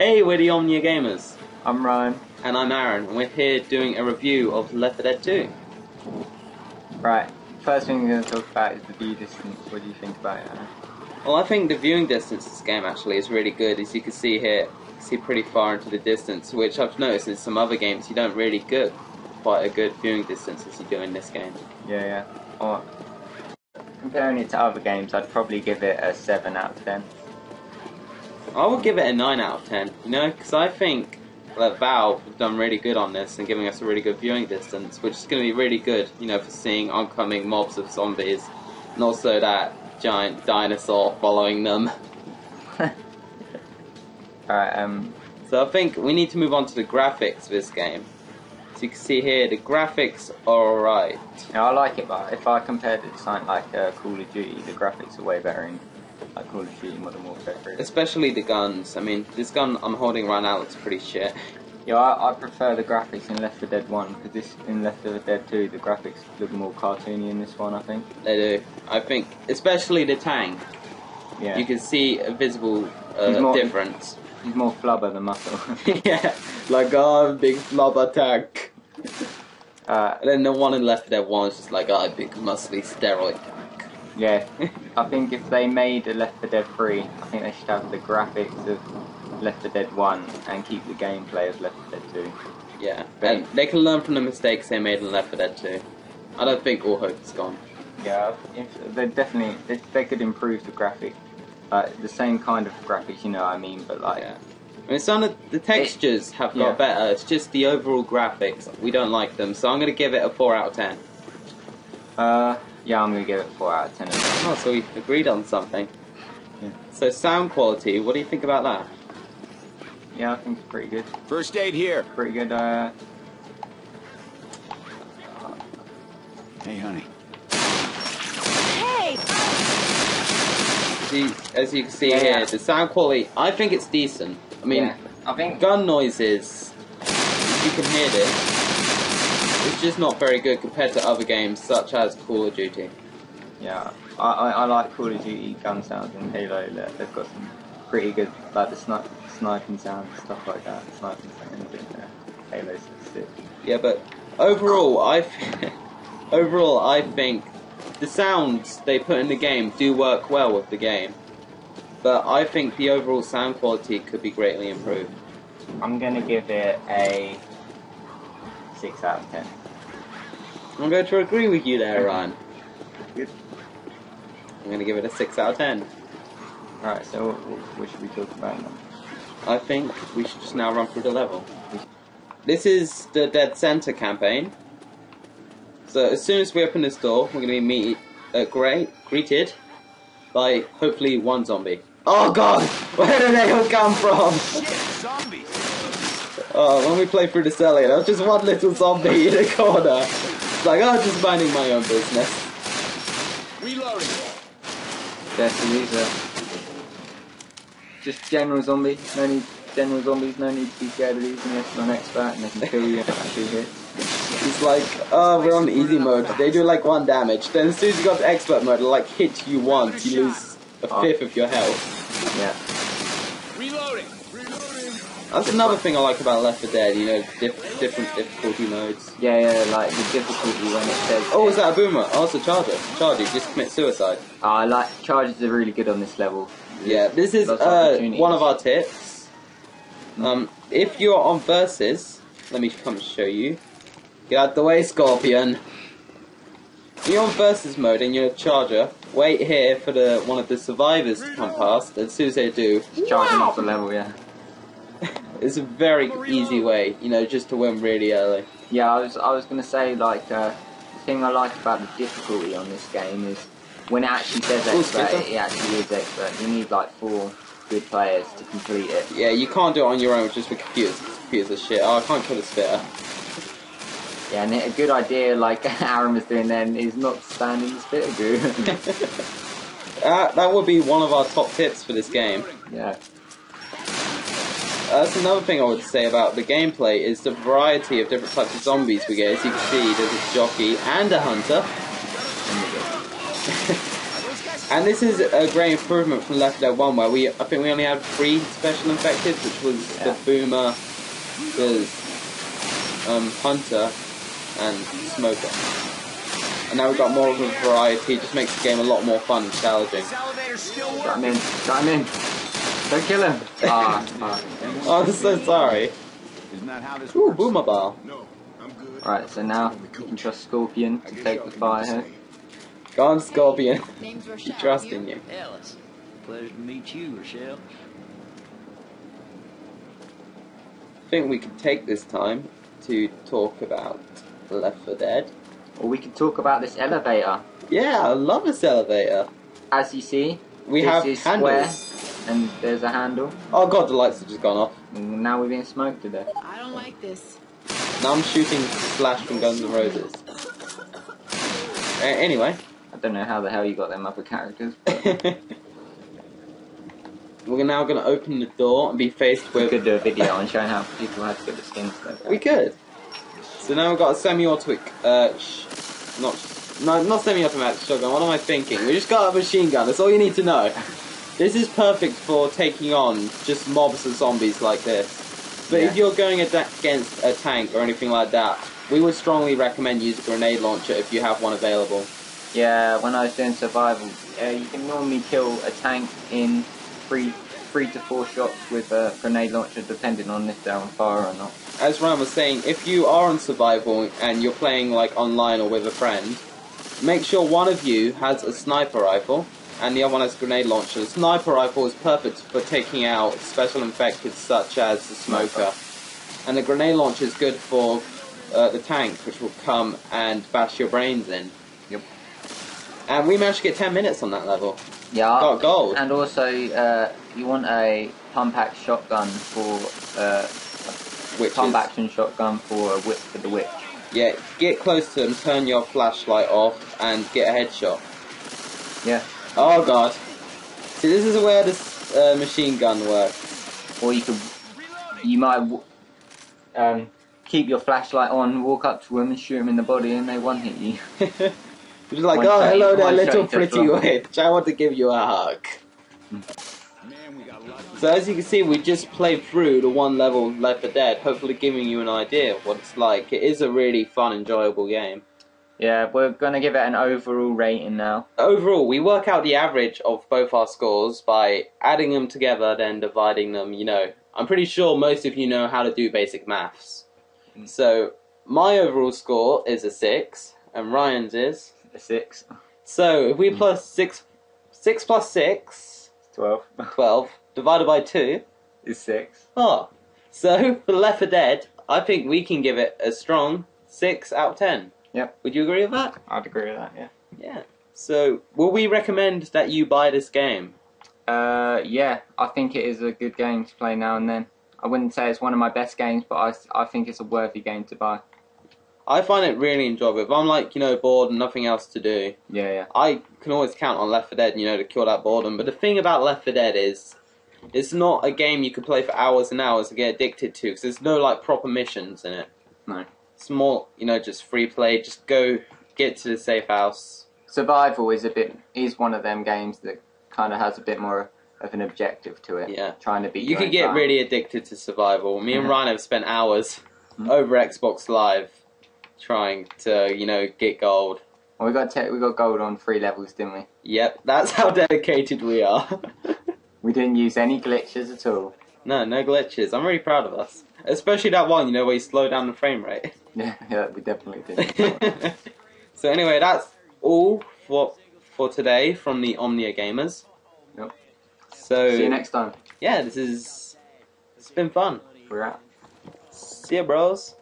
Hey, we're the Omnia Gamers, I'm Ryan. and I'm Aaron, and we're here doing a review of Left 4 Dead 2. Right, first thing we're going to talk about is the view distance. What do you think about it? Aaron? Well, I think the viewing distance of this game actually is really good. As you can see here, you can see pretty far into the distance, which I've noticed in some other games you don't really get quite a good viewing distance as you do in this game. Yeah, yeah. Or, comparing it to other games, I'd probably give it a 7 out of 10. I would give it a 9 out of 10, you know, because I think that Valve have done really good on this and giving us a really good viewing distance, which is going to be really good, you know, for seeing oncoming mobs of zombies, and also that giant dinosaur following them. Alright, um, So I think we need to move on to the graphics of this game. So you can see here, the graphics are alright. yeah, I like it, but if I compared it to something like uh, Call of Duty, the graphics are way better in like Call of Duty Modern Warfare 3. Especially the guns. I mean, this gun I'm holding right now looks pretty shit. Yeah, I, I prefer the graphics in Left 4 Dead 1, because this in Left 4 Dead 2, the graphics look more cartoony in this one, I think. They do. I think, especially the tank. Yeah, You can see a visible uh, more- difference. he's more flubber than muscle. yeah, like, oh, big flubber tank. uh, And then the one in Left 4 Dead 1 is just like, oh, big muscly steroid tank. Yeah, I think if they made a Left 4 Dead 3, I think they should have the graphics of Left 4 Dead 1 and keep the gameplay of Left 4 Dead 2. yeah, and they can learn from the mistakes they made in Left 4 Dead 2. I don't think all hope is gone. Yeah, if they definitely they, they could improve the graphic, uh, the same kind of graphics, you know what I mean, but like Yeah. I mean, some of the textures have got yeah. better. It's just the overall graphics. We don't like them, so I'm going to give it a 4 out of 10. uh yeah, I'm gonna give it 4 out of 10 as well. Oh, so we agreed on something. Yeah. So sound quality, what do you think about that? Yeah, I think it's pretty good. First aid here. Pretty good. Uh, Hey, honey. Hey! As you, as you can see Yeah, here, yeah. the sound quality, I think it's decent. I mean, yeah, I think gun noises, you can hear this. It's just not very good compared to other games such as Call of Duty. Yeah, I, I, I like Call of Duty gun sounds in Halo. They- They've got some pretty good, like the sni- sniping sounds, stuff like that. Sniping sounds in uh, Halo's sick. Yeah, but overall, I overall I think the sounds they put in the game do work well with the game. But I think the overall sound quality could be greatly improved. I'm gonna give it a six out of ten. I'm going to agree with you there, Ryan. Good. I'm going to give it a 6 out of 10. Alright, so what, should we talk about now? I think we should just now run through the level. This is the Dead Center campaign. So as soon as we open this door, we're going to be meet, uh, great, greeted by hopefully one zombie. Oh god! Where did they all come from? Shit, zombies. Oh, when we played through the cellar, there was just one little zombie in the corner. It's like, oh, just minding my own business. Reloading. So these just general zombie. No need general zombies. No need to be scared of these unless you're an expert and they can kill you in two hits. It's like, oh, we're on easy mode. They do like one damage. Then as soon as you go to expert mode, it'll like hit you once. You lose a fifth of your health. Yeah. That's another thing I like about Left 4 Dead. You know, diff- different difficulty modes. Yeah, yeah, like the difficulty when it says. Oh, is that a boomer? Oh, it's a charger. Charger, you just commit suicide. I like charges are really good on this level. Yeah, this is uh, one of our tips. Um, if you're on versus, let me come show you. Get out the way, Scorpion. When you're on versus mode and you're a charger, wait here for the one of the survivors to come past. As soon as they do, charge Charging off the level, yeah. It's a very easy way, you know, just to win really early. Yeah, I was I was gonna say like uh, the thing I like about the difficulty on this game is when it actually says expert, Splinter. it actually is expert. You need like four good players to complete it. Yeah, you can't do it on your own just with computers. Computers are shit. Oh, I can't kill a spitter. Yeah, and a good idea like Aaron was doing then is not stand in the spitter goo. Uh, that would be one of our top tips for this game. yeah. Uh, that's another thing I would say about the gameplay is the variety of different types of zombies we get. As you can see, there's a jockey and a hunter. Are those guys And this is a great improvement from Left 4 Dead 1, where we I think we only had three special infected, which was Yeah. the Boomer, the um, Hunter, and Smoker. And now we've got more of a variety. It just makes the game a lot more fun and challenging. This elevator Got him in. Got him in. Don't kill him. Ah. Oh, I'm so sorry. Isn't that how this Ooh, works? Boomer Bar. No, I'm good. Right, so now you can trust Scorpion to take the fire here. Go on, Scorpion. Rochelle. Trusting you. Ellis, pleasure to meet you, Rochelle. I think we could take this time to talk about Left 4 Dead. Or we can talk about this elevator. Yeah, I love this elevator. As you see, We this have is handles. Square, and there's a handle. Oh god, the lights have just gone off. And now we're being smoked to death. I don't like this. Now I'm shooting Slash from Guns N' Roses. A- anyway. I don't know how the hell you got them other characters. But We're now going to open the door and be faced with. we with. could do a video on showing how people had to get the skins. Though. We could. So now we've got a semi-automatic. Uh, sh- not no, not semi-automatic shotgun. What am I thinking? We just got a machine gun. That's all you need to know. This is perfect for taking on just mobs of zombies like this. But if you're going against a tank or anything like that, we would strongly recommend use a grenade launcher if you have one available. Yeah, when I was doing survival, uh, you can normally kill a tank in three, three to four shots with a grenade launcher, depending on if they're on fire or not. As Ryan was saying, if you are on survival and you're playing like online or with a friend, make sure one of you has a sniper rifle and the other one has grenade launcher. The sniper rifle is perfect for taking out special infected such as the smoker, and the grenade launcher is good for uh, the tank, which will come and bash your brains in. Yep. And we managed to get 10 minutes on that level. Yeah, Got gold. and also uh, you want a pump action shotgun for uh, Which pump is, action shotgun for a whip for the witch. yeah, get close to them, turn your flashlight off, and get a headshot. Yeah, Oh god. See, this is where this uh, machine gun works. or you could, you might w- um, keep your flashlight on, walk up to them and shoot them in the body, and they one hit you. It's like, One oh, shot- hello there, little pretty just witch. I want to give you a hug. Man, we got lucky. So as you can see, we just played through the one level Left 4 Dead, hopefully giving you an idea of what it's like. It is a really fun, enjoyable game. Yeah, we're gonna give it an overall rating now. Overall, we work out the average of both our scores by adding them together, then dividing them. You know, I'm pretty sure most of you know how to do basic maths. Mm. So my overall score is a six, and Ryan's is. A six. So if we mm. plus six, six plus six, Twelve. 12, divided by two. is six. Oh, so for Left 4 Dead, I think we can give it a strong six out of ten. Yep. Would you agree with that? I'd agree with that. Yeah. Yeah. So, will we recommend that you buy this game? Uh, yeah, I think it is a good game to play now and then. I wouldn't say it's one of my best games, but I, I think it's a worthy game to buy. I find it really enjoyable. If I'm like, you know, bored and nothing else to do, Yeah, yeah. I can always count on Left 4 Dead, you know, to kill that boredom. But the thing about Left 4 Dead is, it's not a game you can play for hours and hours and get addicted to, because there's no, like, proper missions in it. No. More, you know, just free play, just go get to the safe house. Survival is a bit is one of them games that kind of has a bit more of an objective to it. Yeah. Trying to be. You could get time. really addicted to survival. Me and. Ryan have spent hours Mhm. over Xbox Live trying to, you know, get gold. Well, we got te- we got gold on three levels, didn't we? Yep, that's how dedicated we are. We didn't use any glitches at all. No, no glitches. I'm really proud of us. Especially that one, you know, where you slow down the frame rate. Yeah, yeah, we definitely did. so anyway, that's all for for today from the Omnia Gamers. Yep. So See you next time. yeah, this is it's been fun. We're out. See ya, bros.